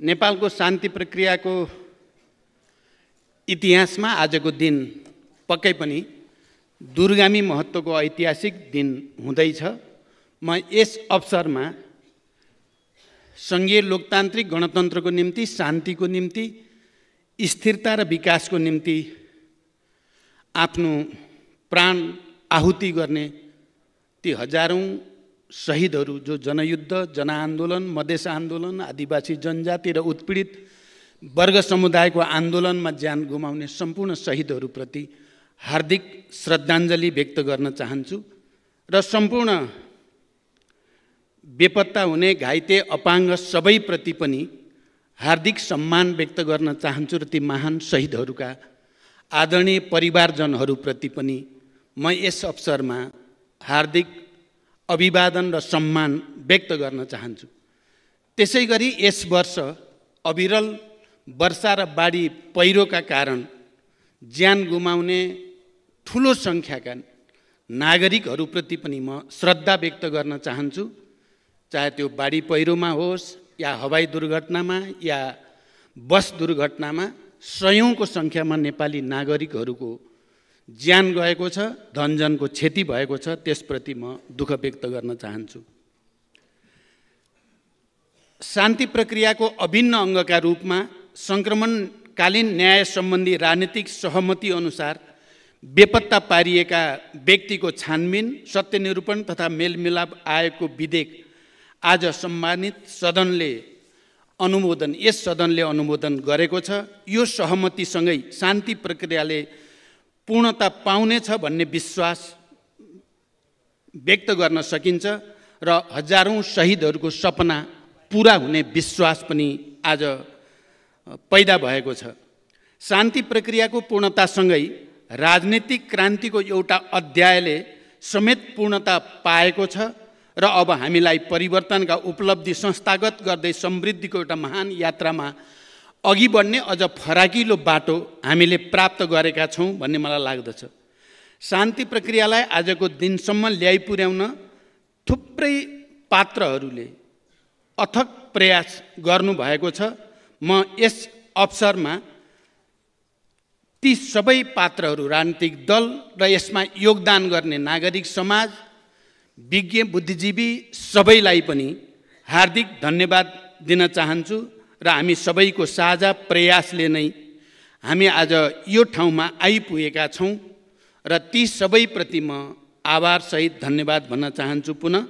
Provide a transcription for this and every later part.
नेपालको शान्ति प्रक्रियाको इतिहासमा आजको दिन पक्कै पनि दुर्गामी महत्त्वको ऐतिहासिक दिन हुँदैछ। म यस अवसरमा सङ्घीय लोकतान्त्रिक गणतन्त्रको निम्ति शान्तिको निम्ति स्थिरता र विकासको निम्ति आफ्नो प्राण आहुति गर्ने ती हजारौँ शहीदहरू जो जनयुद्ध जनआन्दोलन मधेस आन्दोलन आदिवासी जनजाति र उत्पीडित वर्ग समुदायको आन्दोलनमा ज्यान गुमाउने सम्पूर्ण शहीदहरूप्रति हार्दिक श्रद्धाञ्जली व्यक्त गर्न चाहन्छु र सम्पूर्ण बेपत्ता हुने घाइते अपाङ्ग सबैप्रति पनि हार्दिक सम्मान व्यक्त गर्न चाहन्छु र ती महान शहीदहरूका आदरणीय परिवारजनहरूप्रति पनि म यस अवसरमा हार्दिक अभिवादन र सम्मान व्यक्त गर्न चाहन्छु। त्यसै गरी यस वर्ष अविरल वर्षा र बाढी पहिरोका कारण ज्यान गुमाउने ठुलो सङ्ख्याका नागरिकहरूप्रति पनि म श्रद्धा व्यक्त गर्न चाहन्छु। चाहे त्यो बाढी पहिरोमा होस् या हवाई दुर्घटनामा या बस दुर्घटनामा सयौँको सङ्ख्यामा नेपाली नागरिकहरूको ज्यान गएको छ धनजनको क्षति भएको छ त्यसप्रति म दुःख व्यक्त गर्न चाहन्छु। शान्ति प्रक्रियाको अभिन्न अङ्गका रूपमा सङ्क्रमणकालीन न्याय सम्बन्धी राजनीतिक सहमति अनुसार बेपत्ता पारिएका व्यक्तिको छानबिन सत्यनिरूपण तथा मेलमिलाप आएको विधेयक आज सम्मानित सदनले अनुमोदन यस सदनले अनुमोदन गरेको छ। यो सहमतिसँगै शान्ति प्रक्रियाले पूर्णता पाउनेछ भन्ने विश्वास व्यक्त गर्न सकिन्छ र हजारौँ शहीदहरूको सपना पुरा हुने विश्वास पनि आज पैदा भएको छ। शान्ति प्रक्रियाको पूर्णतासँगै राजनीतिक क्रान्तिको एउटा अध्यायले समेत पूर्णता पाएको छ र अब हामीलाई परिवर्तनका उपलब्धि संस्थागत गर्दै समृद्धिको एउटा महान यात्रामा अघि बढ्ने अझ फराकिलो बाटो हामीले प्राप्त गरेका छौँ भन्ने मलाई लाग्दछ। शान्ति प्रक्रियालाई आजको दिनसम्म ल्याइ पुर्याउन थुप्रै पात्रहरूले अथक प्रयास गर्नुभएको छ। म यस अवसरमा ती सबै पात्रहरू राजनीतिक दल र यसमा योगदान गर्ने नागरिक समाज विज्ञ बुद्धिजीवी सबैलाई पनि हार्दिक धन्यवाद दिन चाहन्छु। र हामी सबैको साझा प्रयासले नै हामी आज यो ठाउँमा आइपुगेका छौँ र ती सबैप्रति म आभारसहित धन्यवाद भन्न चाहन्छु पुनः।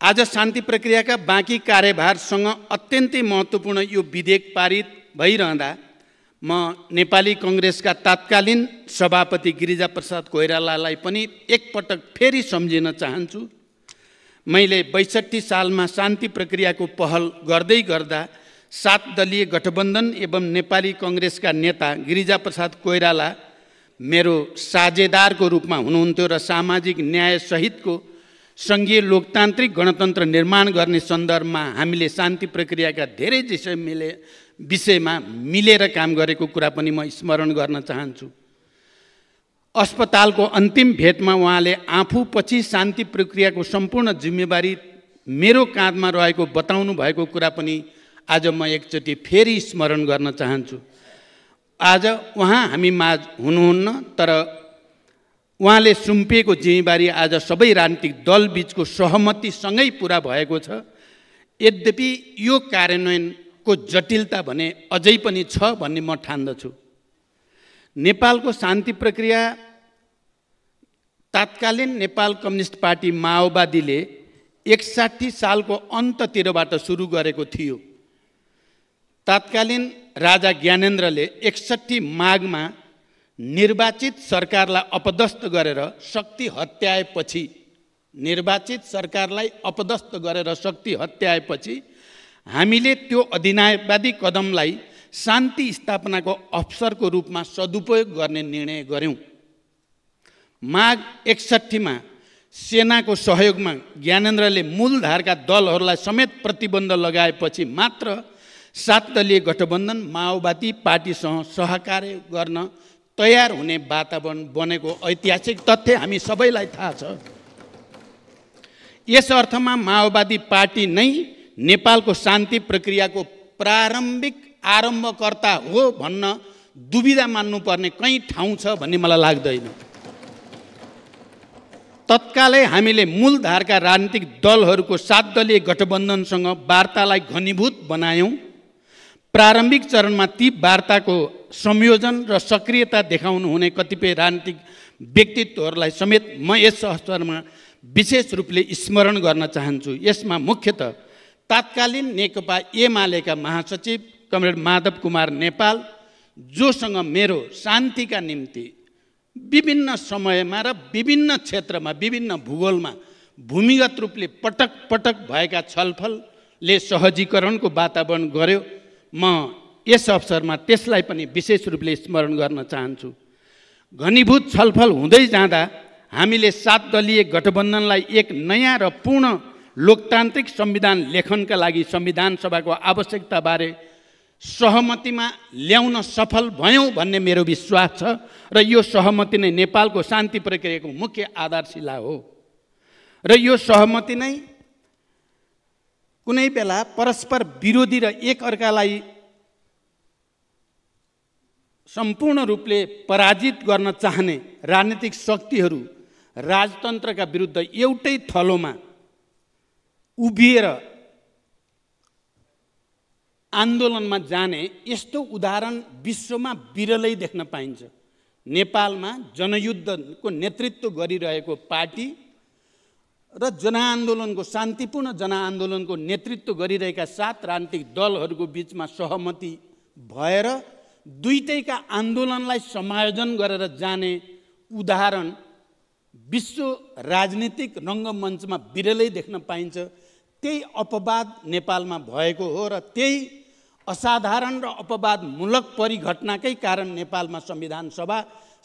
आज शान्ति प्रक्रियाका बाँकी कार्यभारसँग अत्यन्तै महत्त्वपूर्ण यो विधेयक पारित भइरहँदा म नेपाली कङ्ग्रेसका तत्कालीन सभापति गिरिजाप्रसाद कोइरालालाई पनि एकपटक फेरि सम्झिन चाहन्छु। मैले बैसठी सालमा शान्ति प्रक्रियाको पहल गर्दै गर्दा सात दलीय गठबन्धन एवं नेपाली कङ्ग्रेसका नेता गिरिजाप्रसाद कोइराला मेरो साझेदारको रूपमा हुनुहुन्थ्यो र सामाजिक न्यायसहितको सङ्घीय लोकतान्त्रिक गणतन्त्र निर्माण गर्ने सन्दर्भमा हामीले शान्ति प्रक्रियाका धेरै विषय मिले विषयमा मिलेर काम गरेको कुरा पनि म स्मरण गर्न चाहन्छु। अस्पतालको अन्तिम भेटमा उहाँले आफू पछि शान्ति प्रक्रियाको सम्पूर्ण जिम्मेवारी मेरो काँधमा रहेको बताउनु भएको कुरा पनि आज म एकचोटि फेरि स्मरण गर्न चाहन्छु। आज उहाँ हामी माझ हुनुहुन्न तर उहाँले सुम्पिएको जिम्मेवारी आज सबै राजनीतिक दलबिचको सहमतिसँगै पुरा भएको छ। यद्यपि यो कार्यान्वयन को जटिलता भने अझै पनि छ भन्ने म ठान्दछु। नेपालको शान्ति प्रक्रिया तात्कालीन नेपाल कम्युनिस्ट पार्टी माओवादीले एकसाठी सालको अन्ततिरबाट सुरु गरेको थियो। तात्कालीन राजा ज्ञानेन्द्रले एकसट्ठी माघमा निर्वाचित सरकारलाई अपदस्थ गरेर शक्ति हत्याएपछि निर्वाचित सरकारलाई अपदस्थ गरेर शक्ति हत्याएपछि हामीले त्यो अधिनायकवादी कदमलाई शान्ति स्थापनाको अवसरको रूपमा सदुपयोग गर्ने निर्णय गऱ्यौँ। माघ एकसट्ठीमा सेनाको सहयोगमा ज्ञानेन्द्रले मूलधारका दलहरूलाई समेत प्रतिबन्ध लगाएपछि मात्र सात दलीय गठबन्धन माओवादी पार्टीसँग सहकार्य गर्न तयार हुने वातावरण बनेको ऐतिहासिक तथ्य हामी सबैलाई थाहा छ। यस अर्थमा माओवादी पार्टी नै नेपालको शान्ति प्रक्रियाको प्रारम्भिक आरम्भकर्ता हो भन्न दुविधा मान्नुपर्ने कहीँ ठाउँ छ भन्ने मलाई लाग्दैन। तत्कालै हामीले मूलधारका राजनीतिक दलहरूको सात दलीय गठबन्धनसँग वार्तालाई घनीभूत बनायौँ। प्रारम्भिक चरणमा ती वार्ताको संयोजन र सक्रियता देखाउनु हुने कतिपय राजनीतिक व्यक्तित्वहरूलाई समेत म यस अवसरमा विशेष रूपले स्मरण गर्न चाहन्छु। यसमा मुख्यत तात्कालीन नेकपा एमालेका महासचिव कमरेड माधव कुमार नेपाल जोसँग मेरो शान्तिका निम्ति विभिन्न समयमा र विभिन्न क्षेत्रमा विभिन्न भूगोलमा भूमिगत रूपले पटक पटक भएका छलफलले सहजीकरणको वातावरण गर्यो। म यस अवसरमा त्यसलाई पनि विशेष रूपले स्मरण गर्न चाहन्छु। घनीभूत छलफल हुँदै जाँदा हामीले सात दलीय गठबन्धनलाई एक नयाँ र पूर्ण लोकतान्त्रिक संविधान लेखनका लागि संविधान सभाको आवश्यकताबारे सहमतिमा ल्याउन सफल भयौँ भन्ने मेरो विश्वास छ र यो सहमति नै नेपालको शान्ति प्रक्रियाको मुख्य आधारशिला हो। र यो सहमति नै कुनै बेला परस्पर विरोधी र एकअर्कालाई सम्पूर्ण रूपले पराजित गर्न चाहने राजनीतिक शक्तिहरू राजतन्त्रका विरुद्ध एउटै थलोमा उभिएर आन्दोलनमा जाने यस्तो उदाहरण विश्वमा विरलै देख्न पाइन्छ। नेपालमा जनयुद्धको नेतृत्व गरिरहेको पार्टी र जनआन्दोलनको शान्तिपूर्ण जनआन्दोलनको नेतृत्व गरिरहेका सात राजनीतिक दलहरूको बिचमा सहमति भएर दुइटैका आन्दोलनलाई समायोजन गरेर जाने उदाहरण विश्व राजनीतिक रङ्गमञ्चमा विरलै देख्न पाइन्छ। त्यही अपवाद नेपालमा भएको हो र त्यही असाधारण र अपवादमूलक परिघटनाकै कारण नेपालमा संविधान सभा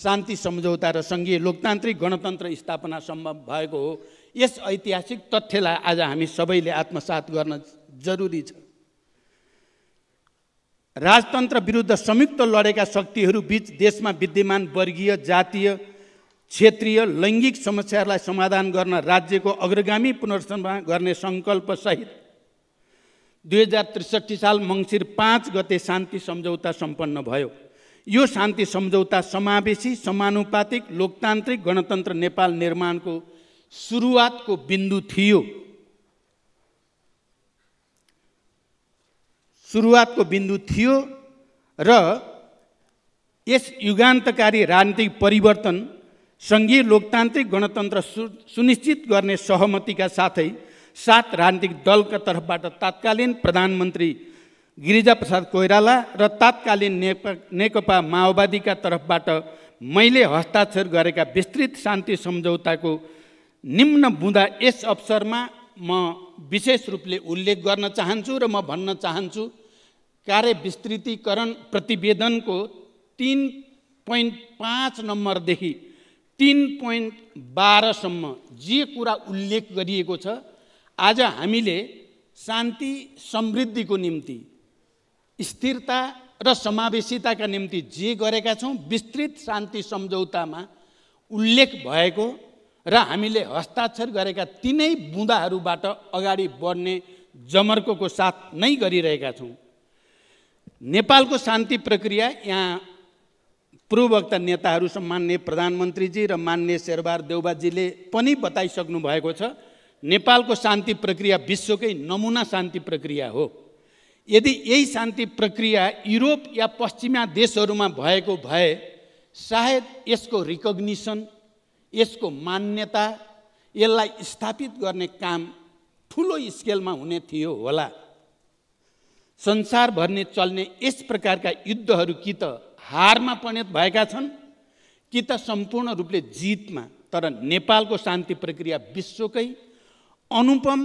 शान्ति सम्झौता र सङ्घीय लोकतान्त्रिक गणतन्त्र स्थापना सम्भव भएको हो। यस ऐतिहासिक तथ्यलाई आज हामी सबैले आत्मसात गर्न जरुरी छ। राजतन्त्र विरुद्ध संयुक्त लडेका शक्तिहरू बिच देशमा विद्यमान वर्गीय जातीय क्षेत्रीय लैङ्गिक समस्याहरूलाई समाधान गर्न राज्यको अग्रगामी पुनर्संरचना गर्ने सङ्कल्पसहित दुई हजार त्रिसठी साल मङ्सिर पाँच गते शान्ति सम्झौता सम्पन्न भयो। यो शान्ति सम्झौता समावेशी समानुपातिक लोकतान्त्रिक गणतन्त्र नेपाल निर्माणको सुरुवातको बिन्दु थियो। सुरुवातको बिन्दु थियो र यस युगान्तकारी राजनीतिक परिवर्तन सङ्घीय लोकतान्त्रिक गणतन्त्र सु सुनिश्चित गर्ने सहमतिका साथै सात राजनीतिक दलका तर्फबाट तात्कालीन प्रधानमन्त्री गिरिजाप्रसाद कोइराला र तात्कालीन नेकपा नेकपा माओवादीका तर्फबाट मैले हस्ताक्षर गरेका विस्तृत शान्ति सम्झौताको निम्न बुँदा यस अवसरमा म विशेष रूपले उल्लेख गर्न चाहन्छु र म भन्न चाहन्छु कार्य विस्तृतीकरण प्रतिवेदनको तिन पोइन्ट पाँच नम्बरदेखि तिन पोइन्ट बाह्रसम्म जे कुरा उल्लेख गरिएको छ आज हामीले शान्ति समृद्धिको निम्ति स्थिरता र समावेशिताका निम्ति जे गरेका छौँ विस्तृत शान्ति सम्झौतामा उल्लेख भएको र हामीले हस्ताक्षर गरेका तिनै बुँदाहरूबाट अगाडि बढ्ने जमर्को साथ नै गरिरहेका छौँ। नेपालको शान्ति प्रक्रिया यहाँ पूर्ववक्ता नेताहरू मान्य प्रधानमन्त्रीजी र मान्य शेरबहार देउबाजीले पनि बताइसक्नु भएको छ। नेपालको शान्ति प्रक्रिया विश्वकै नमुना शान्ति प्रक्रिया हो। यदि यही शान्ति प्रक्रिया युरोप या पश्चिमा देशहरूमा भएको भए सायद यसको रिकग्निसन यसको मान्यता यसलाई स्थापित गर्ने काम ठुलो स्केलमा हुने थियो होला। संसारभर चल्ने यस प्रकारका युद्धहरू कि त हारमा परिणत भएका छन् कि त सम्पूर्ण रूपले जितमा तर नेपालको शान्ति प्रक्रिया विश्वकै अनुपम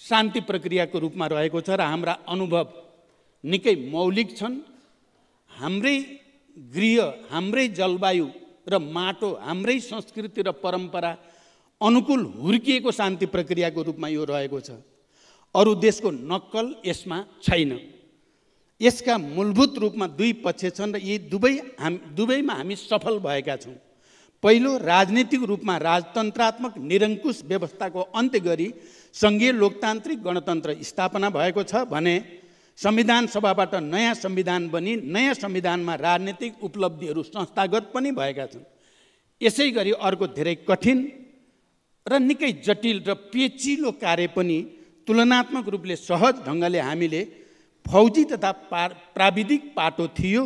शान्ति प्रक्रियाको रूपमा रहेको छ र हाम्रा अनुभव निकै मौलिक छन्। हाम्रै गृह हाम्रै जलवायु र माटो हाम्रै संस्कृति र परम्परा अनुकूल हुर्किएको शान्ति प्रक्रियाको रूपमा यो रहेको छ। अरू देशको नक्कल यसमा छैन। यसका मूलभूत रूपमा दुई पक्ष छन् र यी दुवै हाम दुवैमा हामी सफल भएका छौँ। पहिलो राजनीतिक रूपमा राजतन्त्रात्मक निरङ्कुश व्यवस्थाको अन्त्य गरी सङ्घीय लोकतान्त्रिक गणतन्त्र स्थापना भएको छ भने संविधान सभाबाट नयाँ संविधान बनी नयाँ संविधानमा राजनीतिक उपलब्धिहरू संस्थागत पनि भएका छन्। यसै गरी अर्को धेरै कठिन र निकै जटिल र पेचिलो कार्य पनि तुलनात्मक रूपले सहज ढङ्गले हामीले फौजी तथा पा प्राविधिक पाटो थियो।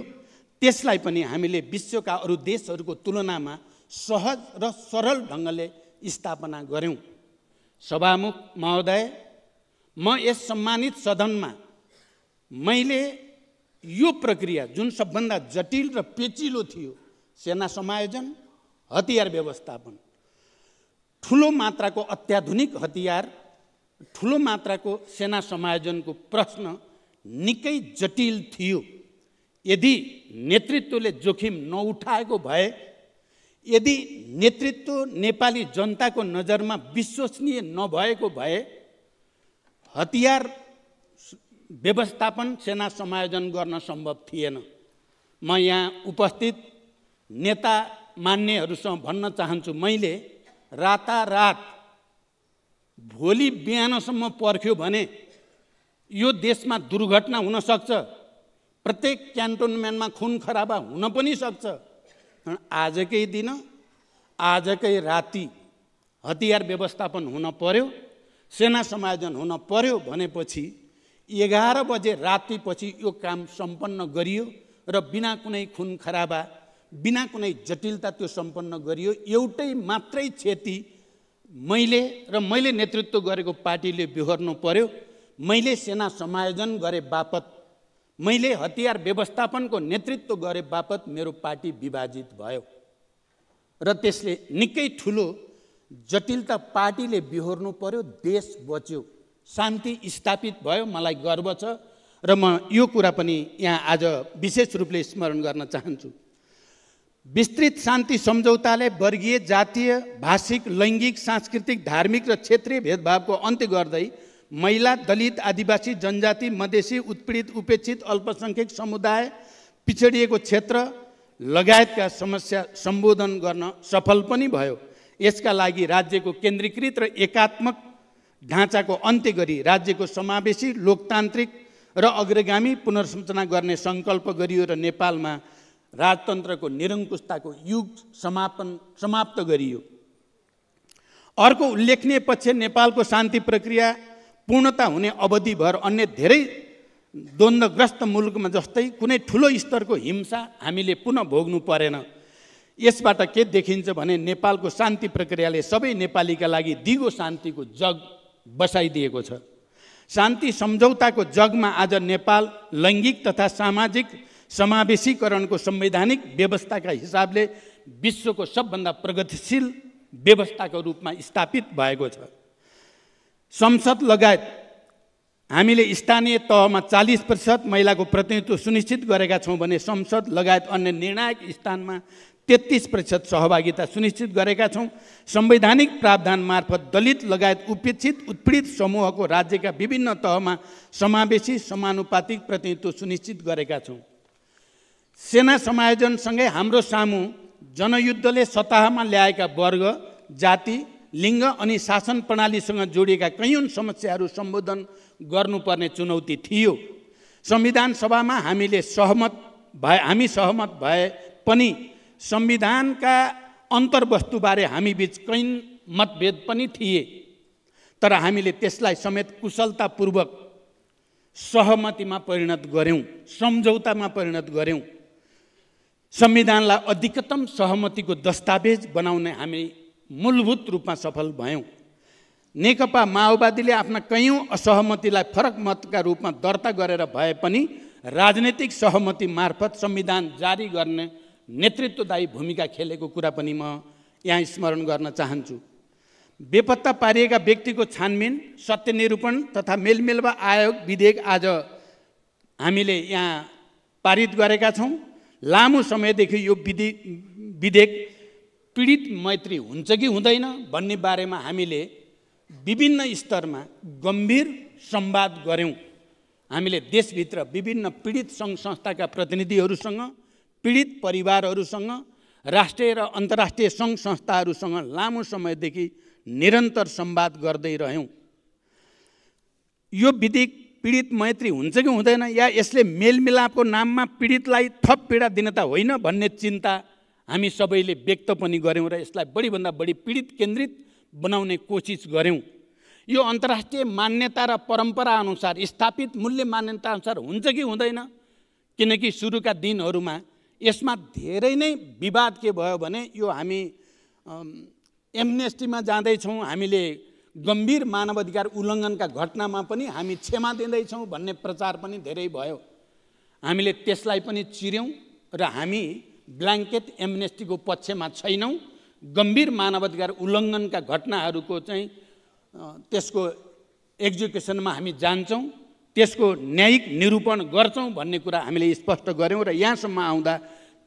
त्यसलाई पनि हामीले विश्वका अरू देशहरूको तुलनामा सहज र सरल ढङ्गले स्थापना गऱ्यौँ। सभामुख महोदय म यस सम्मानित सदनमा मैले यो प्रक्रिया जुन सबभन्दा जटिल र पेचिलो थियो सेना समायोजन हतियार व्यवस्थापन ठुलो मात्राको अत्याधुनिक हतियार ठुलो मात्राको सेना समायोजनको प्रश्न निकै जटिल थियो। यदि नेतृत्वले जोखिम नउठाएको भए यदि नेतृत्व नेपाली जनताको नजरमा विश्वसनीय नभएको भए हतियार व्यवस्थापन सेना समायोजन गर्न सम्भव थिएन। म यहाँ उपस्थित नेता मान्नेहरूसँग भन्न चाहन्छु मैले रातारात भोलि बिहानसम्म पर्ख्यो भने यो देशमा दुर्घटना हुनसक्छ प्रत्येक क्यान्टोनमेन्टमा खुन खराबा हुन पनि सक्छ। आजकै दिन आजकै राति हतियार व्यवस्थापन हुन पर्यो सेना समायोजन हुन पर्यो भनेपछि एघार बजे रातिपछि यो काम सम्पन्न गरियो र बिना कुनै खुन खराबा बिना कुनै जटिलता त्यो सम्पन्न गरियो। एउटै मात्रै क्षति मैले र मैले नेतृत्व गरेको पार्टीले बिहोर्नु पर्यो। मैले सेना समायोजन गरे बापत मैले हतियार व्यवस्थापनको नेतृत्व गरे बापत मेरो पार्टी विभाजित भयो। र त्यसले निकै ठुलो जटिलता पार्टीले बिहोर्नु पर्यो देश बच्यो शान्ति स्थापित भयो मलाई गर्व छ र म यो कुरा पनि यहाँ आज विशेष रूपले स्मरण गर्न चाहन्छु। विस्तृत शान्ति सम्झौताले वर्गीय जातीय भाषिक लैङ्गिक सांस्कृतिक धार्मिक र क्षेत्रीय भेदभावको अन्त्य गर्दै महिला दलित आदिवासी जनजाति मधेसी उत्पीडित उपेक्षित अल्पसङ्ख्यक समुदाय पिछडिएको क्षेत्र लगायतका समस्या सम्बोधन गर्न सफल पनि भयो। यसका लागि राज्यको केन्द्रीकृत र एकात्मक ढाँचाको अन्त्य गरी राज्यको समावेशी लोकतान्त्रिक र अग्रगामी पुनर्संरचना गर्ने सङ्कल्प गरियो र नेपालमा राजतन्त्रको निरङ्कुशताको युग समापन समाप्त गरियो। अर्को उल्लेखनीय पक्ष नेपालको शान्ति प्रक्रिया पूर्णता हुने अवधिभर अन्य धेरै द्वन्द्वग्रस्त मुलुकमा जस्तै कुनै ठुलो स्तरको हिंसा हामीले पुनः भोग्नु परेन। यसबाट के देखिन्छ भने नेपालको शान्ति प्रक्रियाले सबै नेपालीका लागि दिगो शान्तिको जग बसाइदिएको छ। शान्ति सम्झौताको जगमा आज नेपाल लैङ्गिक तथा सामाजिक समावेशीकरणको संवैधानिक व्यवस्थाका हिसाबले विश्वको सबभन्दा प्रगतिशील व्यवस्थाको रूपमा स्थापित भएको छ। संसद लगायत हामीले स्थानीय तहमा चालिस प्रतिशत महिलाको प्रतिनिधित्व सुनिश्चित गरेका छौँ भने संसद लगायत अन्य निर्णायक स्थानमा तेत्तिस प्रतिशत सहभागिता सुनिश्चित गरेका छौँ। संवैधानिक प्रावधान मार्फत दलित लगायत उपेक्षित उत्पीडित समूहको राज्यका विभिन्न तहमा समावेशी समानुपातिक प्रतिनिधित्व सुनिश्चित गरेका छौँ। सेना समायोजनसँगै हाम्रो सामु जनयुद्धले सतहमा ल्याएका वर्ग जाति लिङ्ग अनि शासन प्रणालीसँग जोडिएका कैयौँ समस्याहरू सम्बोधन गर्नुपर्ने चुनौती थियो। संविधान सभामा हामीले सहमत भए हामी सहमत भए पनि संविधानका अन्तर्वस्तुबारे हामी बिच कैन मतभेद पनि थिए। तर हामीले त्यसलाई समेत कुशलतापूर्वक सहमतिमा परिणत गऱ्यौँ सम्झौतामा परिणत गऱ्यौँ। संविधानलाई अधिकतम सहमतिको दस्तावेज बनाउने हामी मूलभूत रूपमा सफल भयौँ। नेकपा माओवादीले आफ्ना कैयौँ असहमतिलाई फरक मतका रूपमा दर्ता गरेर भए पनि राजनैतिक सहमति मार्फत संविधान जारी गर्ने नेतृत्वदायी भूमिका खेलेको कुरा पनि म यहाँ स्मरण गर्न चाहन्छु। बेपत्ता पारिएका व्यक्तिको छानबिन सत्यनिरूपण तथा मेलमेलवा आयोग विधेयक आज हामीले यहाँ पारित गरेका छौँ। लामो समयदेखि यो विधि विधेयक पीडित मैत्री हुन्छ कि हुँदैन भन्ने बारेमा हामीले विभिन्न स्तरमा गम्भीर संवाद गऱ्यौँ। हामीले देशभित्र विभिन्न पीडित सङ्घ संस्थाका प्रतिनिधिहरूसँग पीडित परिवारहरूसँग राष्ट्रिय र अन्तर्राष्ट्रिय सङ्घ संस्थाहरूसँग लामो समयदेखि निरन्तर संवाद गर्दै रह्यौँ। यो विधि पीडित मैत्री हुन्छ कि हुँदैन या यसले मेलमिलापको नाममा पीडितलाई थप पीडा दिन त होइन भन्ने चिन्ता हामी सबैले व्यक्त पनि गऱ्यौँ र यसलाई बढीभन्दा बढी पीडित केन्द्रित बनाउने कोसिस गऱ्यौँ। यो अन्तर्राष्ट्रिय मान्यता र परम्परा अनुसार स्थापित मूल्य मान्यता अनुसार हुन्छ कि हुँदैन? किनकि सुरुका दिनहरूमा यसमा धेरै नै विवाद के भयो भने यो हामी एमनेस्टीमा जाँदैछौँ हामीले गम्भीर मानवाधिकार उल्लङ्घनका घटनामा पनि हामी क्षमा दिँदैछौँ भन्ने प्रचार पनि धेरै भयो। हामीले त्यसलाई पनि चिर्यौँ र हामी ब्ल्याङ्केट एमनेस्टीको पक्षमा छैनौँ। गम्भीर मानवाधिकार उल्लङ्घनका घटनाहरूको चाहिँ त्यसको एक्जिक्युसनमा हामी जान्छौँ त्यसको न्यायिक निरूपण गर्छौँ भन्ने कुरा हामीले स्पष्ट गऱ्यौँ र यहाँसम्म आउँदा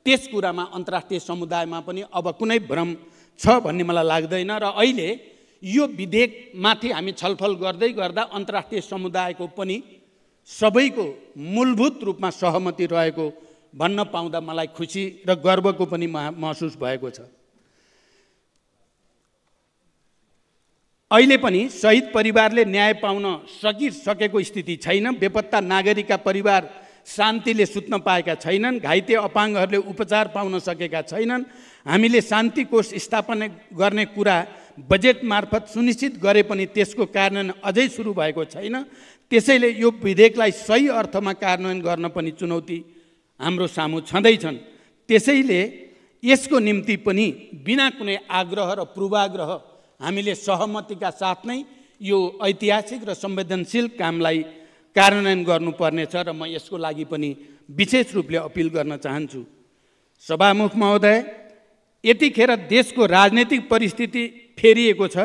त्यस कुरामा अन्तर्राष्ट्रिय समुदायमा पनि अब कुनै भ्रम छ भन्ने मलाई लाग्दैन र अहिले यो विधेयकमाथि हामी छलफल गर्दै गर्दा अन्तर्राष्ट्रिय समुदायको पनि सबैको मूलभूत रूपमा सहमति रहेको भन्न पाउँदा मलाई खुसी र गर्वको पनि महसुस भएको छ। अहिले पनि शहीद परिवारले न्याय पाउन सकिसकेको स्थिति छैन बेपत्ता नागरिकका परिवार शान्तिले सुत्न पाएका छैनन् घाइते अपाङ्गहरूले उपचार पाउन सकेका छैनन् हामीले शान्ति कोष स्थापना गर्ने कुरा बजेट मार्फत सुनिश्चित गरे पनि त्यसको कार्यान्वयन अझै सुरु भएको छैन। त्यसैले यो विधेयकलाई सही अर्थमा कार्यान्वयन गर्न पनि चुनौती हाम्रो सामु छँदैछन्। त्यसैले यसको निम्ति पनि बिना कुनै आग्रह र पूर्वाग्रह हामीले सहमतिका साथ नै यो ऐतिहासिक र संवेदनशील कामलाई कार्यान्वयन गर्नुपर्नेछ र म यसको लागि पनि विशेष रूपले अपिल गर्न चाहन्छु। सभामुख महोदय यतिखेर देशको राजनैतिक परिस्थिति फेरिएको छ।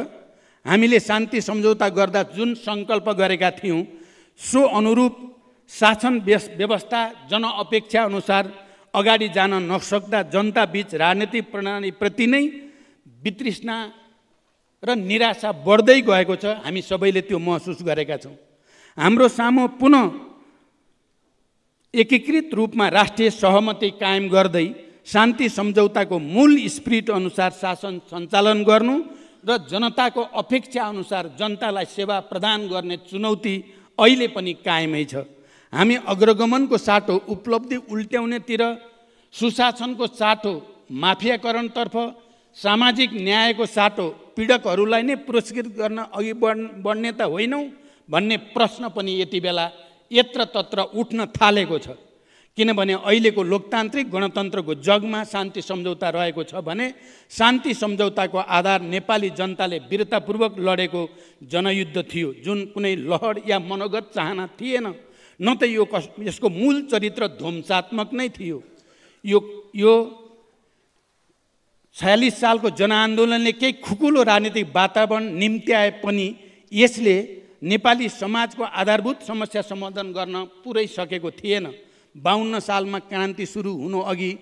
हामीले शान्ति सम्झौता गर्दा जुन सङ्कल्प गरेका थियौँ सो अनुरूप शासन व्यवस्था जनअपेक्षा अनुसार अगाडि जान नसक्दा जनताबीच राजनीतिक प्रणालीप्रति नै वितृष्णा र निराशा बढ्दै गएको छ। हामी सबैले त्यो महसुस गरेका छौँ। हाम्रो सामु पुनः एकीकृत रूपमा राष्ट्रिय सहमति कायम गर्दै शान्ति सम्झौताको मूल स्पिरिट अनुसार शासन सञ्चालन गर्नु र जनताको अपेक्षा अनुसार जनतालाई सेवा प्रदान गर्ने चुनौती अहिले पनि कायमै छ। हामी अग्रगमनको साटो उपलब्धि उल्ट्याउनेतिर सुशासनको साटो माफियाकरणतर्फ सामाजिक न्यायको साटो पीडकहरूलाई नै पुरस्कृत गर्न अघि बढ बढ्ने त होइनौँ भन्ने प्रश्न पनि यति बेला यत्र तत्र उठ्न थालेको छ। किनभने अहिलेको लोकतान्त्रिक गणतन्त्रको जगमा शान्ति सम्झौता रहेको छ भने शान्ति सम्झौताको आधार नेपाली जनताले वीरतापूर्वक लडेको जनयुद्ध थियो जुन कुनै लहर या मनोगत चाहना थिएन। न त यो कस यसको मूल चरित्र ध्वंसात्मक नै थियो। यो यो छयालिस सालको जनआन्दोलनले केही खुकुलो राजनीतिक वातावरण निम्त्याए पनि यसले नेपाली समाजको आधारभूत समस्या समाधान गर्न पुरै सकेको थिएन। बाहन्न सालमा क्रान्ति सुरु हुनु अघि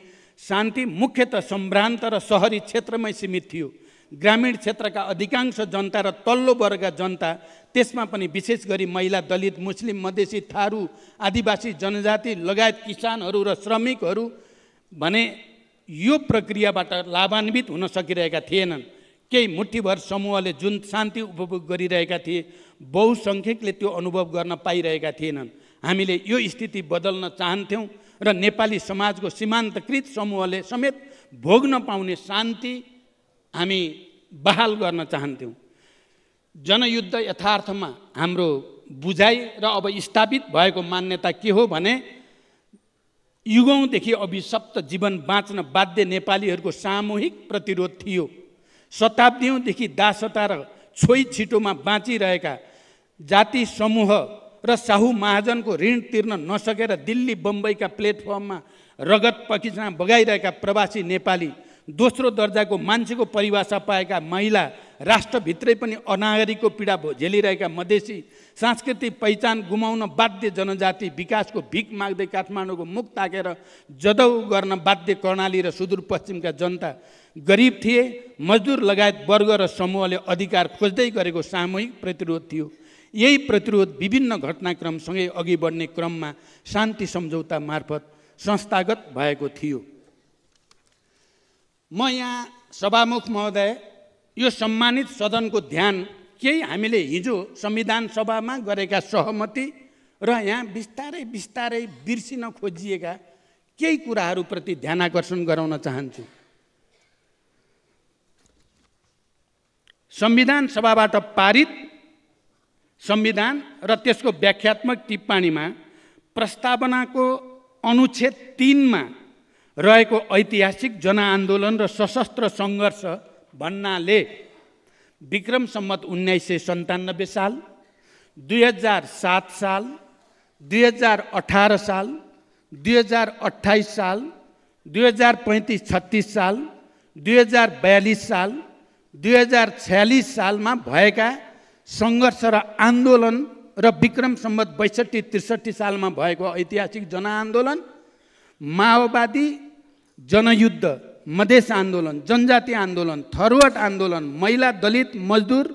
शान्ति मुख्यत सम्भ्रान्त र सहरी क्षेत्रमै सीमित थियो। ग्रामीण क्षेत्रका अधिकांश जनता र तल्लो वर्गका जनता त्यसमा पनि विशेष गरी महिला दलित मुस्लिम मधेसी थारू आदिवासी जनजाति लगायत किसानहरू र श्रमिकहरू भने यो प्रक्रियाबाट लाभान्वित हुन सकिरहेका थिएनन्। केही मुठीभर समूहले जुन शान्ति उपभोग गरिरहेका थिए बहुसङ्ख्यकले त्यो अनुभव गर्न पाइरहेका थिएनन्। हामीले यो स्थिति बदल्न चाहन्थ्यौँ र नेपाली समाजको सीमान्तकृत समूहले समेत भोग्न पाउने शान्ति हामी बहाल गर्न चाहन्थ्यौँ। जनयुद्ध यथार्थमा हाम्रो बुझाइ र अब स्थापित भएको मान्यता के हो भने युगौँदेखि अभिशप्त जीवन बाँच्न बाध्य नेपालीहरूको सामूहिक प्रतिरोध थियो। शताब्दीौँदेखि दासता र छोइ छिटोमा बाँचिरहेका जाति समूह र साहु महाजनको ऋण तिर्न नसकेर दिल्ली बम्बईका प्लेटफर्ममा रगत पकिचना बगाइरहेका प्रवासी नेपाली दोस्रो दर्जाको मान्छेको परिभाषा पाएका महिला राष्ट्रभित्रै पनि अनागरिकको पीडा झेलिरहेका मधेसी सांस्कृतिक पहिचान गुमाउन बाध्य जनजाति विकासको भिख माग्दै काठमाडौँको मुख ताकेर जदौ गर्न बाध्य कर्णाली र सुदूरपश्चिमका जनता गरिब थिए मजदुर लगायत वर्ग र समूहले अधिकार खोज्दै गरेको सामूहिक प्रतिरोध थियो। यही प्रतिरोध विभिन्न घटनाक्रमसँगै अघि बढ्ने क्रममा शान्ति सम्झौता मार्फत संस्थागत भएको थियो। म यहाँ सभामुख महोदय यो सम्मानित सदनको ध्यान केही हामीले हिजो संविधान सभामा गरेका सहमति र यहाँ बिस्तारै बिस्तारै बिर्सिन खोजिएका केही कुराहरूप्रति ध्यान आकर्षण गराउन चाहन्छु। संविधान सभाबाट पारित संविधान र त्यसको व्याख्यात्मक टिप्पणीमा प्रस्तावनाको अनुच्छेद तिनमा रहेको ऐतिहासिक जनआन्दोलन र सशस्त्र सङ्घर्ष भन्नाले विक्रम सम्मत उन्नाइस सय सन्तानब्बे साल दुई हजार सात साल दुई हजार अठार साल दुई हजार अठाइस साल दुई हजार पैँतिस छत्तिस साल दुई हजार बयालिस साल दुई हजार छयालिस सालमा भएका सङ्घर्ष र आन्दोलन र विक्रम सम्बत बैसठी त्रिसठी सालमा भएको ऐतिहासिक जनआन्दोलन माओवादी जनयुद्ध मधेस आन्दोलन जनजाति आन्दोलन थरुवाट आन्दोलन महिला दलित मजदुर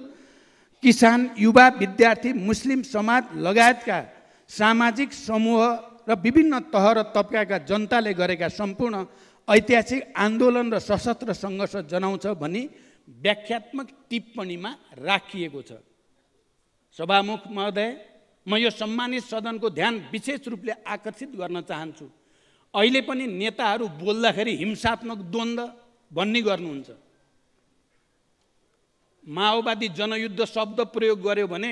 किसान युवा विद्यार्थी मुस्लिम समाज लगायतका सामाजिक समूह र विभिन्न तह र तबकाका जनताले गरेका सम्पूर्ण ऐतिहासिक आन्दोलन र सशस्त्र सङ्घर्ष जनाउँछ भनी व्याख्यात्मक टिप्पणीमा राखिएको छ। सभामुख महोदय म यो सम्मानित सदनको ध्यान विशेष रूपले आकर्षित गर्न चाहन्छु। अहिले पनि नेताहरू बोल्दाखेरि हिंसात्मक द्वन्द्व भन्ने गर्नुहुन्छ। माओवादी जनयुद्ध शब्द प्रयोग गर्यो भने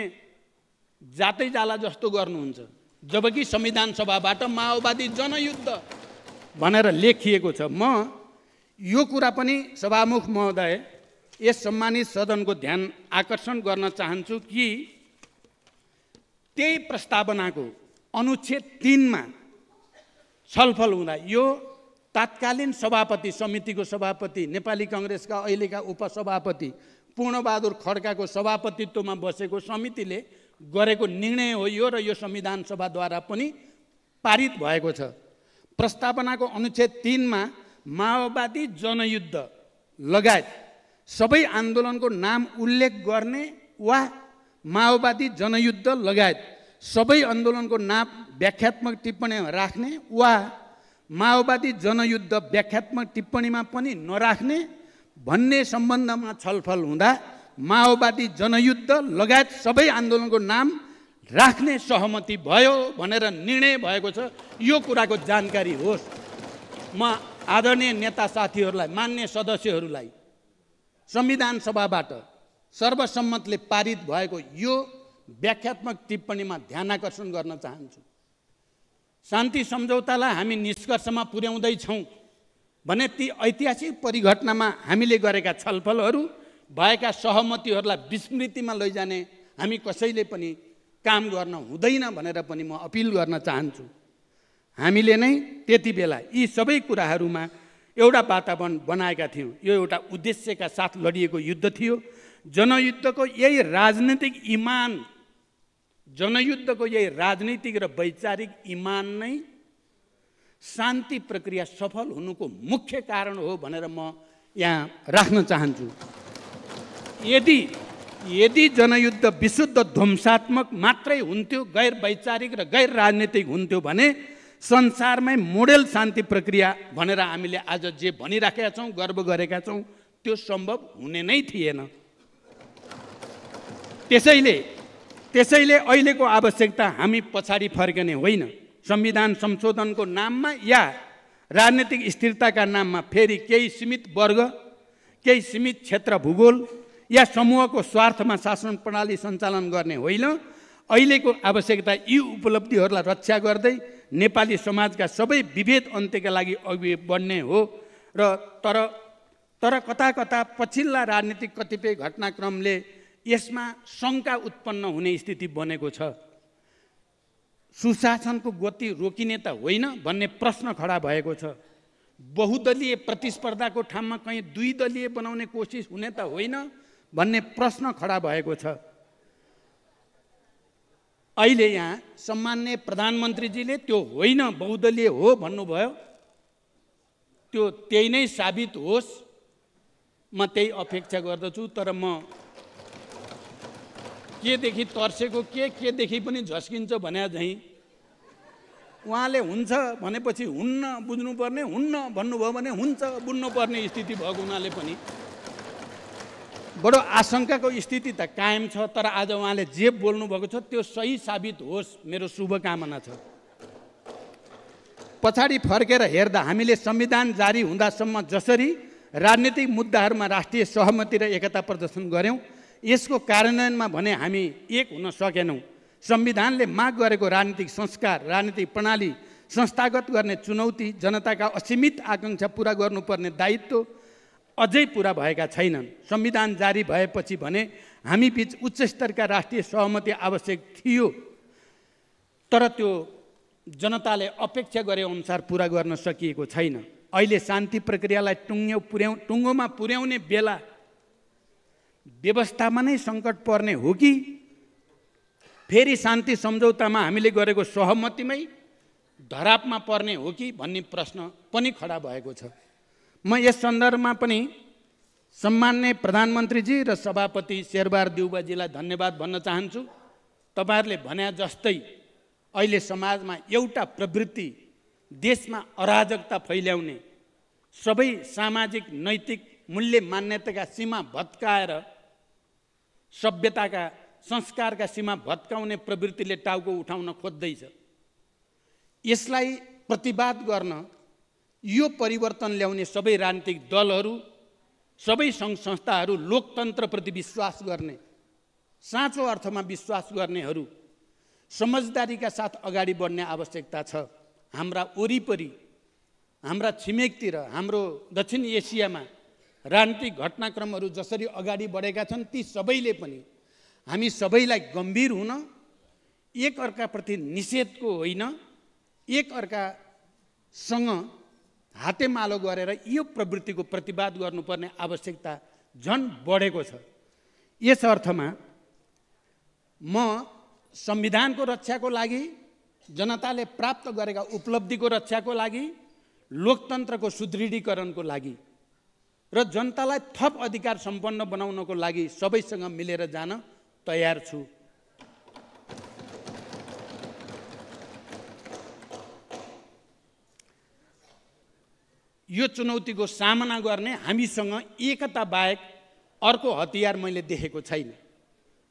जातै जाला जस्तो गर्नुहुन्छ। जबकि संविधान सभाबाट माओवादी जनयुद्ध भनेर लेखिएको छ। म यो कुरा पनि सभामुख महोदय यस सम्मानित सदनको ध्यान आकर्षण गर्न चाहन्छु कि त्यही प्रस्तावनाको अनुच्छेद तिनमा छलफल हुँदा यो तात्कालीन सभापति समितिको सभापति नेपाली कङ्ग्रेसका अहिलेका उपसभापति पूर्णबहादुर खड्काको सभापतित्वमा बसेको समितिले गरेको निर्णय हो यो र यो संविधान सभाद्वारा पनि पारित भएको छ। प्रस्तावनाको अनुच्छेद तिनमा माओवादी जनयुद्ध लगायत सबै आन्दोलनको नाम उल्लेख गर्ने वा माओवादी जनयुद्ध लगायत सबै आन्दोलनको नाम व्याख्यात्मक टिप्पणीमा राख्ने वा माओवादी जनयुद्ध व्याख्यात्मक टिप्पणीमा पनि नराख्ने भन्ने सम्बन्धमा छलफल हुँदा माओवादी जनयुद्ध लगायत सबै आन्दोलनको नाम राख्ने सहमति भयो भनेर निर्णय भएको छ। यो कुराको जानकारी होस्। म आदरणीय नेता साथीहरूलाई मान्य सदस्यहरूलाई संविधान सभाबाट सर्वसम्मतले पारित भएको यो व्याख्यात्मक टिप्पणीमा ध्यान आकर्षण गर्न चाहन्छु। शान्ति सम्झौतालाई हामी निष्कर्षमा पुर्याउँदैछौँ भने ती ऐतिहासिक परिघटनामा हामीले गरेका छलफलहरू भएका सहमतिहरूलाई विस्मृतिमा लैजाने हामी कसैले पनि काम गर्न हुँदैन भनेर पनि म अपिल गर्न चाहन्छु। हामीले नै त्यति बेला यी सबै कुराहरूमा एउटा वातावरण बनाएका थियौँ। यो एउटा उद्देश्यका साथ लडिएको युद्ध थियो। जनयुद्धको यही राजनैतिक इमान जनयुद्धको यही राजनैतिक र वैचारिक इमान नै शान्ति प्रक्रिया सफल हुनुको मुख्य कारण हो भनेर म यहाँ राख्न चाहन्छु। यदि यदि जनयुद्ध विशुद्ध ध्वंसात्मक मात्रै हुन्थ्यो गैर वैचारिक र गैर राजनीतिक हुन्थ्यो भने संसारमै मोडेल शान्ति प्रक्रिया भनेर हामीले आज जे भनिराखेका छौँ गर्व गरेका छौँ त्यो सम्भव हुने नै थिएन। त्यसैले त्यसैले अहिलेको आवश्यकता हामी पछाडि फर्कने होइन। संविधान संशोधनको नाममा या राजनीतिक स्थिरताका नाममा फेरि केही सीमित वर्ग केही सीमित क्षेत्र भूगोल या समूहको स्वार्थमा शासन प्रणाली सञ्चालन गर्ने होइन। अहिलेको आवश्यकता यी उपलब्धिहरूलाई रक्षा गर्दै नेपाली समाजका सबै विभेद अन्त्यका लागि अघि बढ्ने हो र तर तर कता कता पछिल्ला राजनीतिक कतिपय घटनाक्रमले यसमा शङ्का उत्पन्न हुने स्थिति बनेको छ। सुशासनको गति रोकिने त होइन भन्ने प्रश्न खडा भएको छ। बहुदलीय प्रतिस्पर्धाको ठाउँमा कहीँ दुई दलीय बनाउने कोसिस हुने त होइन भन्ने प्रश्न खडा भएको छ। अहिले यहाँ सम्मान्य प्रधानमन्त्रीजीले त्यो होइन बहुदलीय हो भन्नुभयो। त्यो त्यही नै साबित होस्। म त्यही अपेक्षा गर्दछु तर म केदेखि तर्सेको के केदेखि पनि झस्किन्छ भने झैँ उहाँले हुन्छ भनेपछि हुन्न बुझ्नुपर्ने हुन्न भन्नुभयो भने हुन्छ बुझ्नुपर्ने स्थिति भएको हुनाले पनि। बडो आशङ्काको स्थिति त कायम छ तर आज उहाँले जे बोल्नुभएको छ त्यो सही साबित होस् मेरो शुभकामना छ। पछाडि फर्केर हेर्दा हामीले संविधान जारी हुँदासम्म जसरी राजनीतिक मुद्दाहरूमा राष्ट्रिय सहमति र एकता प्रदर्शन गऱ्यौँ यसको कार्यान्वयनमा भने हामी एक हुन सकेनौँ। संविधानले माग गरेको राजनीतिक संस्कार राजनीतिक प्रणाली संस्थागत गर्ने चुनौती जनताका असीमित आकाङ्क्षा पुरा गर्नुपर्ने दायित्व अझै पुरा भएका छैनन्। संविधान जारी भएपछि भने हामी बिच उच्च स्तरका राष्ट्रिय सहमति आवश्यक थियो। तर त्यो जनताले अपेक्षा गरे अनुसार पुरा गर्न सकिएको छैन। अहिले शान्ति प्रक्रियालाई टुङ्ग्यौ पुर्याउ टुङ्गोमा पुर्याउने बेला व्यवस्थामा नै सङ्कट पर्ने हो कि? फेरि शान्ति सम्झौतामा हामीले गरेको सहमतिमै धरापमा पर्ने हो कि भन्ने प्रश्न पनि खडा भएको छ। म यस सन्दर्भमा पनि सम्मान्य प्रधानमन्त्रीजी र सभापति शेरबार देउबाजीलाई धन्यवाद भन्न चाहन्छु। तपाईँहरूले भने जस्तै अहिले समाजमा एउटा प्रवृत्ति देशमा अराजकता फैल्याउने सबै सामाजिक नैतिक मूल्य मान्यताका सीमा भत्काएर सभ्यताका संस्कारका सीमा भत्काउने प्रवृत्तिले टाउको उठाउन खोज्दैछ। यसलाई प्रतिवाद गर्न यो परिवर्तन ल्याउने सबै राजनीतिक दलहरू सबै सङ्घ संस्थाहरू लोकतन्त्रप्रति विश्वास गर्ने साँचो अर्थमा विश्वास गर्नेहरू समझदारीका साथ अगाडि बढ्ने आवश्यकता छ। हाम्रा वरिपरि हाम्रा छिमेकतिर हाम्रो दक्षिण एसियामा राजनीतिक घटनाक्रमहरू जसरी अगाडि बढेका छन् ती सबैले पनि हामी सबैलाई गम्भीर हुन एक अर्काप्रति निषेधको होइन एक अर्कासँग हातेमालो गरेर यो प्रवृत्तिको प्रतिवाद गर्नुपर्ने आवश्यकता झन् बढेको छ। यस अर्थमा म संविधानको रक्षाको लागि जनताले प्राप्त गरेका उपलब्धिको रक्षाको लागि लोकतन्त्रको सुदृढीकरणको लागि र जनतालाई थप अधिकार सम्पन्न बनाउनको लागि सबैसँग मिलेर जान तयार छु। यो चुनौतीको सामना गर्ने हामीसँग एकता बाहेक अर्को हतियार मैले देखेको छैन।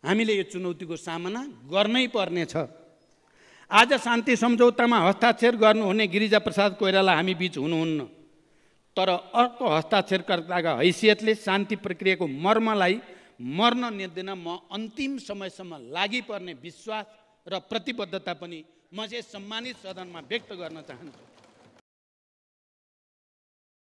हामीले यो चुनौतीको सामना गर्नै पर्नेछ। आज शान्ति सम्झौतामा हस्ताक्षर गर्नुहुने गिरिजा प्रसाद कोइराला हामी बिच हुनुहुन्न। तर अर्को हस्ताक्षरकर्ताका हैसियतले शान्ति प्रक्रियाको मर्मलाई मर्न नदिन म अन्तिम समयसम्म लागि पर्ने विश्वास र प्रतिबद्धता पनि म चाहिँ सम्मानित सदनमा व्यक्त गर्न चाहन्छु।